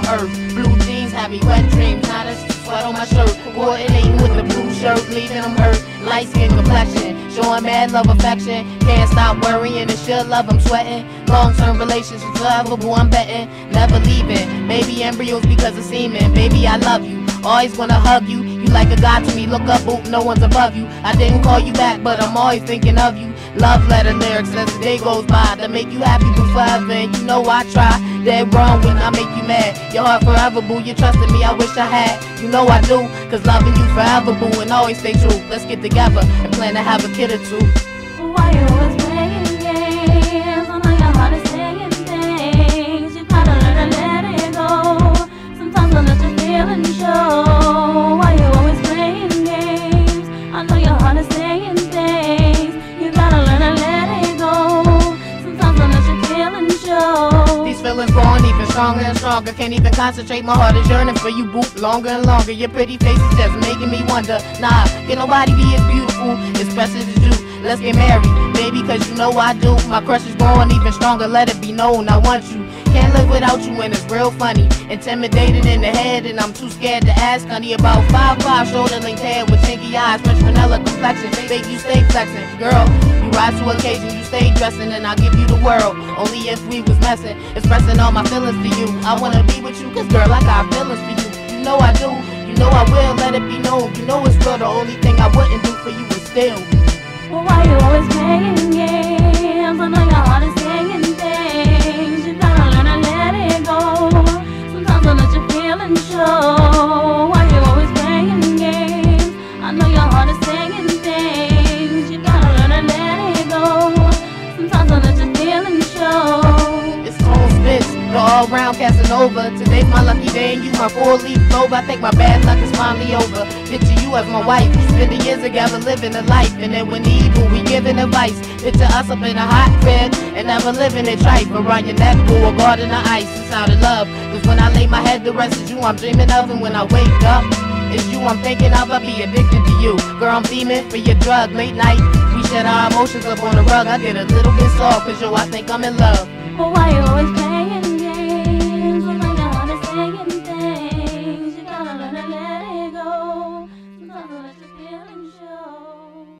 on earth. Blue jeans, happy wet dreams, not a sweat on my shirt. Coordinating with the blue shirt, leaving them hurt. Light skin complexion, showing mad love affection. Can't stop worrying and should love, I'm sweating. Long term relationships, lovable, I'm betting. Never leaving, Maybe embryos because of semen. Baby, I love you, always wanna hug you. You like a god to me, look up, boop, no one's above you. I didn't call you back, but I'm always thinking of you. Love letter lyrics as the day goes by That make you happy forever. And you know I try. Dead wrong when I make you mad. Your heart forever, boo. You trusted me, I wish I had. You know I do. Cause loving you forever, boo, and always stay true. Let's get together and plan to have a kid or two. Why and stronger. Can't even concentrate. My heart is yearning for you, boop, longer and longer. Your pretty face is just making me wonder. Nah, can nobody be as beautiful, as precious as you? Let's get married, baby, cause you know I do. My crush is growing even stronger. Let it be known, I want you. Can't live without you, and it's real funny. Intimidated in the head, and I'm too scared to ask, honey. About five five, shoulder length hair with chinky eyes, French vanilla complexion. Baby, you stay flexing, girl. You rise to occasion, you stay dressing, and I'll give you the world. Only if we was messing, expressing all my feelings to you. I wanna be with you, cause girl, I got feelings for you. You know I do, you know I will. Let it be known, you know it's real. The only thing I wouldn't do for you is still. Why you all round Casanova. Today's my lucky day, and you my four leaf clover. I think my bad luck is finally over. Picture you as my wife, spending years together, living a life. And then when evil, we giving advice. Picture us up in a hot bed, and never living it tripe. Around your neck, boo, a garden of ice. It's out of love. Cause when I lay my head to rest, it's you I'm dreaming of. And when I wake up, it's you I'm thinking of. I'll be addicted to you. Girl, I'm theming for your drug late night. We shed our emotions up on the rug. I get a little bit soft, cause yo, I think I'm in love. Well, why you always playing